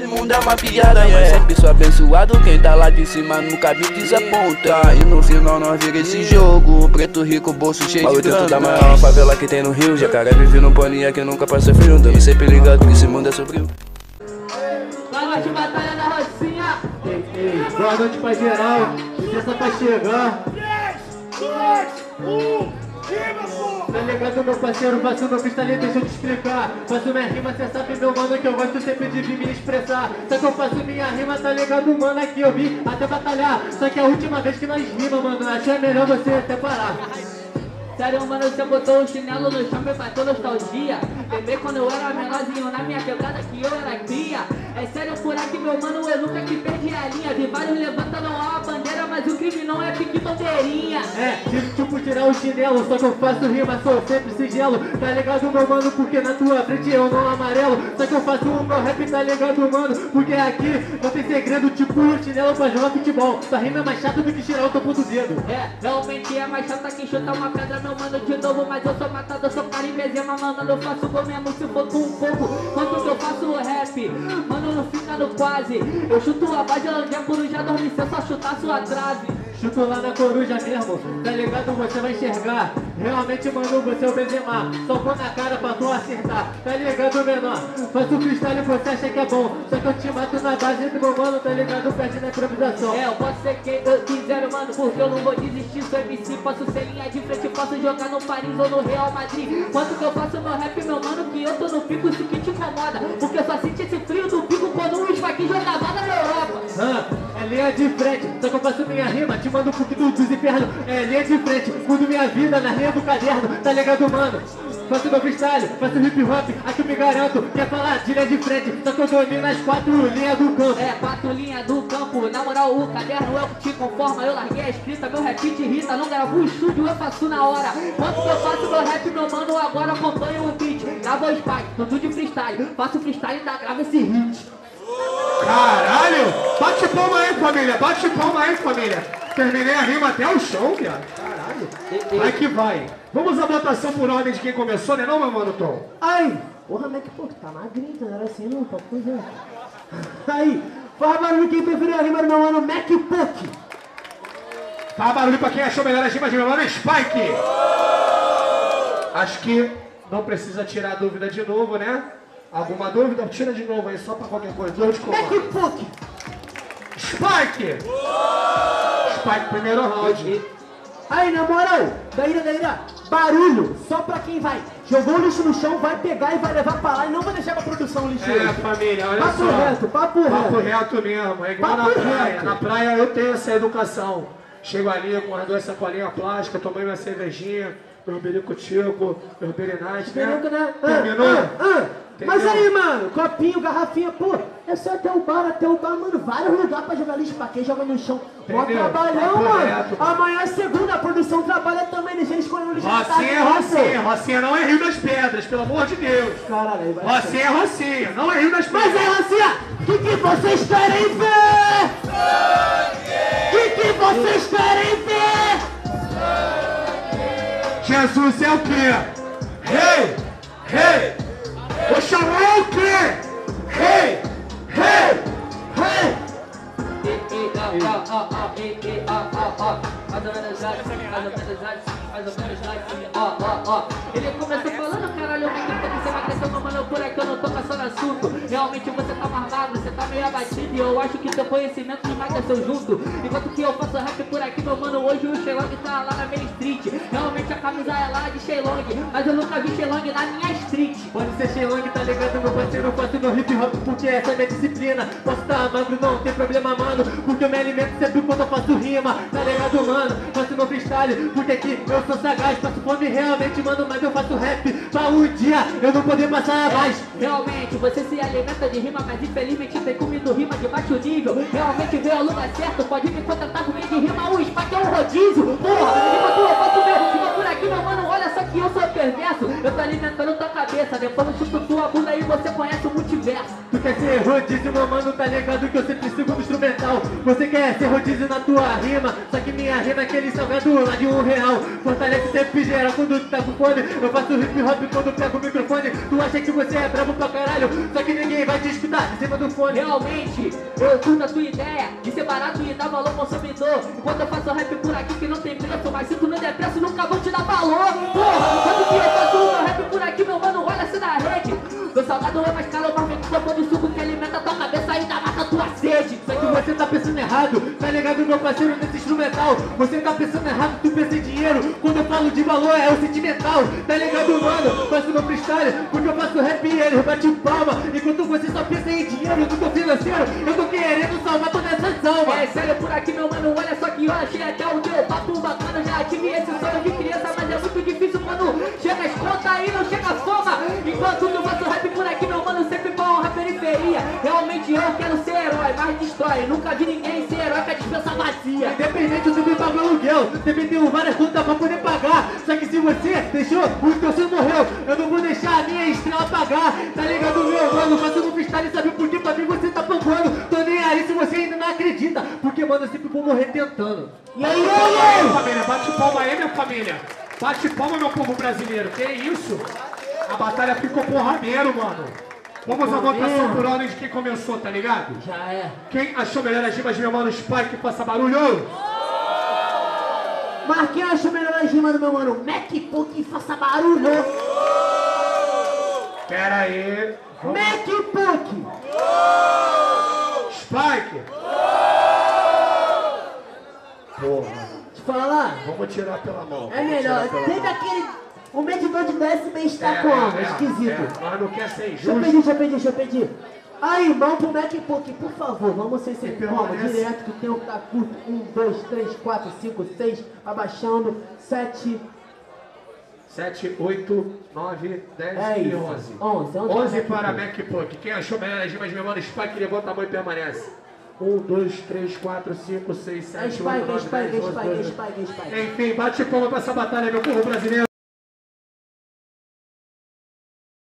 Esse mundo é uma piada, mas sempre sou abençoado. Quem tá lá de cima nunca me desaponta. E no final nós vira esse jogo. Preto rico, bolso cheio de grana. da maior favela que tem no Rio. Jacaré vive num paninha que nunca passa frio. Dando sempre ligado que esse mundo é sombrio. Boa noite, Batalha da Rocinha! Boa noite pra geral, licença pra chegar. 3, 2, 1. Tá ligado, meu parceiro? Faço meu freestyle, deixa eu te explicar. Faço minha rima, cê sabe, meu mano, que eu gosto sempre de me expressar. Só que eu faço minha rima, tá ligado, mano? Aqui eu vim até batalhar. Só que é a última vez que nós rima, mano, achei melhor você até parar. Sério, mano, você botou o chinelo no chão e bateu nostalgia. Bebê quando eu era menorzinho na minha quebrada que eu era cria. É sério, por aqui, meu mano, eu nunca que perdi a linha. Vi vários levantando a bandeira, mas o crime não é pique bandeirinha. É, tipo tirar o chinelo, só que eu faço rima, sou sempre sigelo. Tá ligado, meu mano, porque na tua frente eu não amarelo. Só que eu faço o meu rap, tá ligado, mano? Porque aqui não tem segredo, tipo o chinelo pra jogar futebol. Sua rima é mais chata do que tirar o topo do dedo. É, realmente é mais chata que chutar uma pedra, meu meu mano de novo, mas eu sou matado, eu sou carimezema, mano, eu faço gol mesmo se for com um pouco. Quando que eu faço rap, mano, não fica no quase. Eu chuto a base, ela já dorme, se eu só chutar sua trave. Chuto lá na coruja mesmo, tá ligado? Você vai enxergar. Realmente, mano, você é o Benzema. Só põe na cara pra tu acertar. Tá ligado, menor? Faz o freestyle, você acha que é bom. Só que eu te mato na base do meu mano, tá ligado? Perde na improvisação. É, eu posso ser quem eu porque eu não vou desistir. Sou MC, posso ser linha de frente, posso jogar no Paris ou no Real Madrid. Quanto que eu faço meu rap, meu mano, que eu tô no pico, isso que te incomoda. Porque eu só sinto esse frio do pico quando um esfaquinho joga bala na Europa. Ah, é linha de frente, só que eu faço minha rima, te mando pro do, dos infernos. É linha de frente, mudo minha vida na linha do caderno, tá ligado, mano? Faço meu freestyle, faço hip hop, aqui eu me garanto. Quer falar de linha de frente, só que eu domino as quatro linhas do campo. É, quatro linhas do na moral, o caderno é o que te conforma. Eu larguei a escrita, meu rap te irrita, não gravo o estúdio, eu faço na hora. Quanto que eu faço meu rap, meu mano, agora acompanho o beat. Gravo os spike, tudo de freestyle, faço freestyle e ainda gravo esse hit. Caralho! Bate palma aí, família! Bate palma aí, família! Terminei a rima até o chão, viado. Caralho. Vai que vai. Vamos à votação por ordem de quem começou, né não, meu mano Tom? Ai! Porra, Mac, pô, tá magrinho, tá era assim, não, pode coisa. Aí, faz barulho quem preferiu a rima do meu mano Mac Puck. Faz barulho pra quem achou melhor a rima de meu mano Spike. Acho que não precisa tirar a dúvida de novo, né? Alguma dúvida? Tira de novo aí, só pra qualquer coisa. Dois de Mac Puck. Spike! Spike, primeiro round. Aí, na moral, daíra, daíra, barulho, só pra quem vai. Jogou o lixo no chão, vai pegar e vai levar pra lá e não vai deixar pra produção lixo. É, família, olha papo só. Reto, papo reto, papo reto. mesmo, é igual papo na praia. Reto. Na praia eu tenho essa educação. Chego ali com as duas sacolinhas plásticas, tomei minha cervejinha, meu berico tico, meu berinite, né? né? Terminou? Ah, ah, ah. Mas aí, mano, copinho, garrafinha, pô, é só até o bar, até o bar, mano, vários lugares pra jogar lixo, pra quem joga no chão. Mó trabalhão, mano. Amanhã é segunda, a produção trabalha também, o. Rocinha é Rocinha, Rocinha não é Rio das Pedras, pelo amor de Deus. Caralho, vai. Rocinha é Rocinha, não é Rio das Pedras. Mas aí, Rocinha, o que, que vocês querem ver? O que, que vocês querem ver? Jesus é o quê? Rei! Rei! Vou chamar o quê? Rei! Rei! Rei! Mais ou menos assim, mais ou menos assim, mais ou menos assim, ó, ó, ó. Ele começou falando, caralho, o que que você vai seu mano por aqui, eu não tô passando assunto. Realmente você tá amarrado, você tá meio abatido e eu acho que seu conhecimento demais é seu junto. Enquanto que eu faço rap por aqui, meu mano, hoje o Shenlong tá lá na Main Street. Camisa é lá de Shenlong, mas eu nunca vi Shenlong na minha street. Pode ser Shenlong, tá ligado, meu parceiro, eu faço meu hip hop porque essa é minha disciplina. Posso tá magro, não tem problema, mano, porque eu me alimento sempre quando eu faço rima, tá ligado, mano? Faço meu freestyle, porque aqui eu sou sagaz, passo fome realmente, mano, mas eu faço rap pra um dia eu não poder passar mais. Realmente, você se alimenta de rima, mas infelizmente tem comido rima de baixo nível. Realmente veio ao lugar certo, pode me contratar comigo de rima, o SPAC é um rodízio. Porra, perverso. Eu tô alimentando tua cabeça, depois eu chuto tua bunda e você conhece o multiverso. quer ser rodízio, meu mano, tá ligado que eu sempre sigo no instrumental. Você quer ser rodízio na tua rima, só que minha rima é aquele salgado lá de um real. Fortalece sempre geral quando tu tá com fome. Eu faço hip hop quando pego o microfone. Tu acha que você é brabo pra caralho, só que ninguém vai te escutar em cima do fone. Realmente, eu curto a tua ideia de ser barato e dar valor ao consumidor. Enquanto eu faço rap por aqui que não tem preço, mas se tu não der preço, nunca Salgado é mais caro, mas vem com de suco que alimenta tua cabeça e ainda mata tua sede. Só que você tá pensando errado, tá ligado, meu parceiro, nesse instrumental. Você tá pensando errado, tu pensa em dinheiro. Quando eu falo de valor, é o sentimental. Tá ligado, mano? Faço meu freestyle, porque eu faço rap e ele bate palma. Enquanto você só pensa em dinheiro, no teu financeiro, eu tô querendo salvar todas essas almas. É sério por aqui, meu mano, olha só que eu achei até o teu papo bacana. Já tive esse Independente, eu sempre pago aluguel. Sempre tenho várias contas pra poder pagar. Só que se você deixou, o teu sonho morreu. Eu não vou deixar a minha estrela apagar. Tá ligado, meu mano? Faço no freestyle, sabe por que pra mim você tá pancando? Tô nem aí se você ainda não acredita. Porque, mano, eu sempre vou morrer tentando. E aí, aí, família? Bate palma aí, minha família. Bate palma, meu povo brasileiro. Que isso? A batalha ficou porradeiro, mano. Vamos à votação por ordem de quem começou, tá ligado? Já é. Quem achou melhor as rimas de meu mano Spike, faça barulho. Mas quem achou melhor as rimas do meu mano Mac Puck, faça barulho. Pera aí. Mac Puck. Spike. Porra. Te falar, Vamos tirar pela mão. é vamos melhor. Teve mão. aquele... O medidor de décima está É, como? é, é, Esquisito. é. Nós não quer ser Deixa eu injusto. pedir, deixa eu pedir, deixa eu pedir. Aí, mão pro MacBook, por favor, vamos ser sem calma, permanece. direto que o tempo tá curto. Um, dois, três, quatro, cinco, seis, abaixando, sete, 7, 8, 9, 10 é e isso. 11. Onze, onze, 11 pra para MacBook. Quem achou melhor as rimas mano Spike, levanta a mão e permanece. 1, 2, 3, 4, 5, 6, É 7, Spike, 8, é 9, Spike, 10, é 11, Spike, é 12. Spike, é Spike. Enfim, bate palma pra essa batalha, meu povo brasileiro.